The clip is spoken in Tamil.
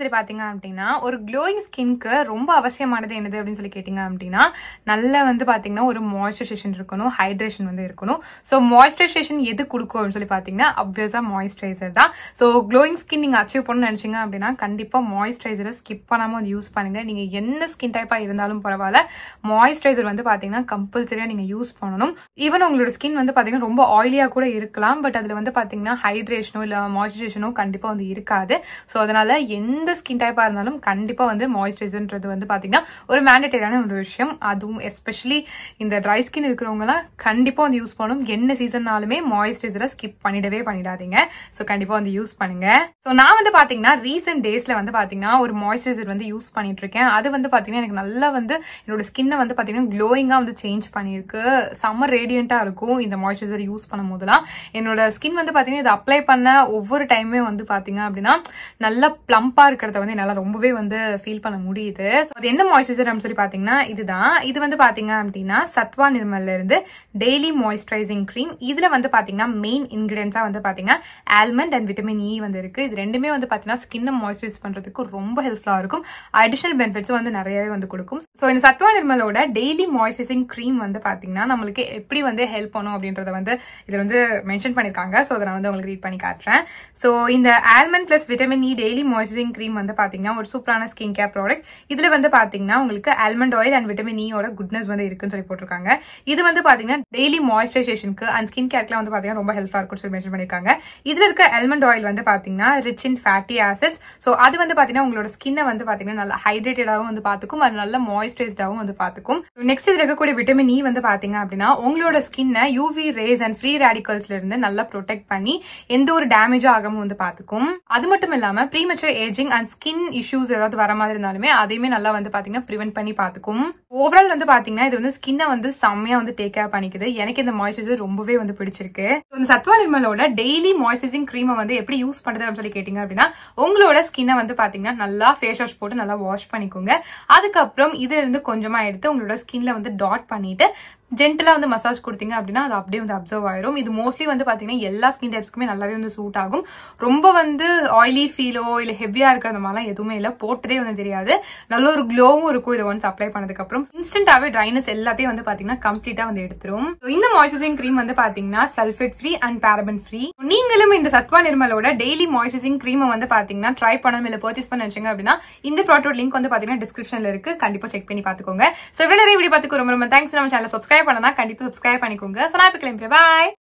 சரி பார்த்தீங்க அப்படின்னா ஒரு க்ளோயிங் ஸ்கின்க்கு ரொம்ப அவசியமானது என்னது அப்படின்னு சொல்லி கேட்டிங்க அப்படின்னா நல்லா வந்து பார்த்தீங்கன்னா ஒரு மாய்ஸ்சரைசேஷன் இருக்கணும் ஹைட்ரேஷன் வந்து இருக்கணும். ஸோ மாய்ஸ்சரைசேஷன் எது கொடுக்கும் அப்படின்னு சொல்லி பார்த்தீங்கன்னா அப்வியஸாக மாய்ஸ்சரைசர் தான். ஸோ க்ளோயிங் ஸ்கின் நீங்கள் அச்சீவ் பண்ணணும்னு நினச்சிங்க அப்படின்னா கண்டிப்பாக மாய்ஸ்சரைசரை ஸ்கிப் பண்ணாமல் வந்து யூஸ் பண்ணுங்க. நீங்கள் என்ன ஸ்கின் டைப்பாக இருந்தாலும் பரவாயில்ல. மாய்ஸ்சரைசர் வந்து பார்த்தீங்கன்னா கம்பல்சரியாக நீங்கள் யூஸ் பண்ணணும். ஈவன் உங்களோட ஸ்கின் வந்து பார்த்தீங்கன்னா ரொம்ப ஆயிலியாக கூட இருக்கலாம். பட் அதில் வந்து பார்த்தீங்கன்னா ஹைட்ரேஷனோ இல்லை மாய்ஸ்சரைசேஷனோ கண்டிப்பாக வந்து இருக்காது. ஸோ அதனால் என்ன எந்த ஸ்கின் டைப்பாக இருந்தாலும் கண்டிப்பாக வந்து மாய்ஸ்சரைசர்ன்றது வந்து பார்த்தீங்கன்னா ஒரு மேண்டட்டரியான ஒரு விஷயம். அதுவும் எஸ்பெஷலி இந்த ட்ரை ஸ்கின் இருக்கிறவங்கலாம் கண்டிப்பாக வந்து யூஸ் பண்ணணும். என்ன சீசன்னாலுமே மாய்ஸ்சரைசரை ஸ்கிப் பண்ணிடவே பண்ணிடாதீங்க. ஸோ கண்டிப்பாக வந்து யூஸ் பண்ணுங்க. ஸோ நான் வந்து பார்த்தீங்கன்னா ரீசெண்ட் டேஸில் வந்து பார்த்தீங்கன்னா ஒரு மாய்ஸ்சரைசர் வந்து யூஸ் பண்ணிட்டு இருக்கேன் அது வந்து பார்த்தீங்கன்னா எனக்கு நல்லா வந்து என்னோட ஸ்கின்னை வந்து பார்த்தீங்கன்னா க்ளோயிங்காக வந்து சேஞ்ச் பண்ணியிருக்கு. செம்ம ரேடியண்ட்டாக இருக்கும் இந்த மாய்ஸ்சரைசர் யூஸ் பண்ணும் போதெல்லாம் என்னோட ஸ்கின் வந்து பார்த்தீங்கன்னா இதை அப்ளை பண்ண ஒவ்வொரு டைமே வந்து பார்த்தீங்க அப்படின்னா நல்லா பிளம்பா இருக்கிறத வந்து என்னால ரொம்பவே வந்து ஃபீல் பண்ண முடியுது. அது என்ன மாய்ஸ்சரைசர் அப்படின்னு சொல்லி பாத்தீங்கன்னா இதுதான். இது வந்து பாத்தீங்க அப்படின்னா சத்வா நிர்மல்ல இருந்து டெய்லி மாய்ஸ்சரைசிங் க்ரீம் இதுல வந்து பாத்தீங்கன்னா மெயின் இன்கிரியன்ஸா வந்து பாத்தீங்கன்னா ஆல்மண்ட் அண்ட் விட்டமின் இ வந்து இருக்கு. இது ரெண்டுமே வந்து பாத்தீங்கன்னா ஸ்கின்னை மாய்ஸ்சரைஸ் பண்றதுக்கு ரொம்ப ஹெல்ப்ஃபுல்லா இருக்கும். அடிஷனல் பெனிஃபிட்ஸும் வந்து நிறையவே வந்து கொடுக்கும். ஸோ இந்த சத்வா நிர்மலோட டெய்லி மாய்ஸ்சரைசிங் க்ரீம் வந்து பாத்தீங்கன்னா நம்மளுக்கு எப்படி வந்து ஹெல்ப் பண்ணும் அப்படின்றத வந்து இதுல வந்து மென்ஷன் பண்ணிருக்காங்க. ஸோ அதை நான் வந்து உங்களுக்கு ரீட் பண்ணி காட்டுறேன். ஸோ இந்த almond plus vitamin E daily moisturising cream வந்து பாத்தீங்கன்னா ஒரு சூப்பரான ஸ்கின் கேர் ப்ராடக்ட் இதுல வந்து பாத்தீங்கன்னா உங்களுக்கு ஆல்மண்ட் ஆயில் அண்ட் விட்டமின் இயோட குட்னஸ் வந்து இருக்குன்னு சொல்லி போட்டிருக்காங்க. இது வந்து பாத்தீங்கன்னா டெய்லி மாய்ஸ்சரைசேஷனுக்கு அண்ட் ஸ்கின் கேர்க்குலாம் வந்து பாத்தீங்கன்னா ரொம்ப ஹெல்ப்ஃபா இருக்கும்னு சொல்லி மென்ஷன் பண்ணிருக்காங்க இதுல இருக்க ஆல்மண்ட் ஆயில் வந்து பாத்தீங்கன்னா rich in fatty acids so அது வந்து பாத்தீங்கன்னா உங்களோட ஸ்கின்னை வந்து பாத்தீங்கன்னா நல்லா ஹைட்ரேட்டடாகவும் வந்து பாத்துக்கும். அது நல்ல மாய்ஸ்சரைஸ்டாகவும் வந்து பாத்துக்கும். நெக்ஸ்ட் இதுல இருக்கக்கூடிய விட்டமின் இ e வந்து பாத்தீங்க அப்படின்னா உங்களோட ஸ்கின்னை யூவி ரேஸ் அண்ட் ஃப்ரீ ரேடிகல்ஸ்ல இருந்து நல்லா ப்ரொடெக்ட் பண்ணி எந்த ஒரு டேமேஜும் ஆகாம வந்து பாத்துக்கும். அது மட்டும் இல்லாம premature ageing and skin issues ஏதாவது வர மாதிரி இருந்தாலுமே அதையுமே நல்லா வந்து பாத்தீங்கன்னா ப்ரிவென்ட் பண்ணி பாத்துக்கும். ஓவரால் வந்து பாத்தீங்கன்னா இது வந்து ஸ்கின்னை வந்து செம்மையா வந்து டேக் கேர் பண்ணிக்குது. எனக்கு இந்த மாய்ஸ்சரைசர் ரொம்பவே வந்து பிடிச்சிருக்கு. இந்த சத்வா நிர்மலோட டெய்லி மாய்ஸ்சரைசிங் க்ரீமை வந்து எப்படி யூஸ் பண்றது அப்படின்னு சொல்லி கேட்டீங்க அப்படின்னா உங்களோட ஸ்கின்னை வந்து பாத்தீங்கன்னா நல்லா ஃபேஸ் வாஷ் போட்டு நல்லா வாஷ் பண்ணிக்கோங்க. அதுக்கப்புறம் இதுல இருந்து கொஞ்சமா எடுத்து உங்களோட ஸ்கின்ல வந்து டாட் பண்ணிட்டு ஜென்டலாக வந்து மசாஜ் கொடுத்தீங்க அப்படின்னா அது அப்படியே வந்து அப்சர்வ் ஆயிரும். இது மோஸ்ட்லி வந்து பார்த்தீங்கன்னா எல்லா ஸ்கின் டைப்ஸ்க்குமே நல்லாவே வந்து சூட் ஆகும். ரொம்ப வந்து ஆயிலி ஃபீலோ இல்லை ஹெவியா இருக்கிற அந்த மாதிரிலாம் எதுவுமே இல்லை. போட்டதே வந்து தெரியாது. நல்ல ஒரு க்ளோவும் இருக்கும் இதை ஒன்ஸ் அப்ளை பண்ணதுக்கு அப்புறம் இன்ஸ்டன்டாவே ட்ரைனஸ் எல்லாத்தையும் வந்து பாத்தீங்கன்னா கம்ப்ளீட்டா வந்து எடுத்துரும். இந்த மாய்ஸ்சரைசிங் க்ரீம் வந்து பாத்தீங்கன்னா sulphate free and paraben free நீங்களும் இந்த சத்வா நிர்மலோட டெய்லி மாய்ஸ்சரைசிங் க்ரீமை வந்து பாத்தீங்கன்னா ட்ரை பண்ணணும் இல்ல பர்ச்சேஸ் பண்ண வச்சுங்க அப்படின்னா இந்த ப்ராடக்ட் லிங்க் வந்து பாத்தீங்கன்னா டிஸ்கிரிப்ஷன்ல இருக்கு. கண்டிப்பா செக் பண்ணி பாத்துக்கோங்க. சோ இப்படி நிறைய வீடியோ பாத்துக்கு ரொம்ப ரொம்ப தேங்க்ஸ் நம்ம சேனல் சப்ஸ்கிரைப் சப்ஸ்கிரைப் பண்ணனா கண்டிப்பா சப்ஸ்கிரைப் பண்ணிக்கோங்க. சோ நான் இப்ப கிளம்பி பாய்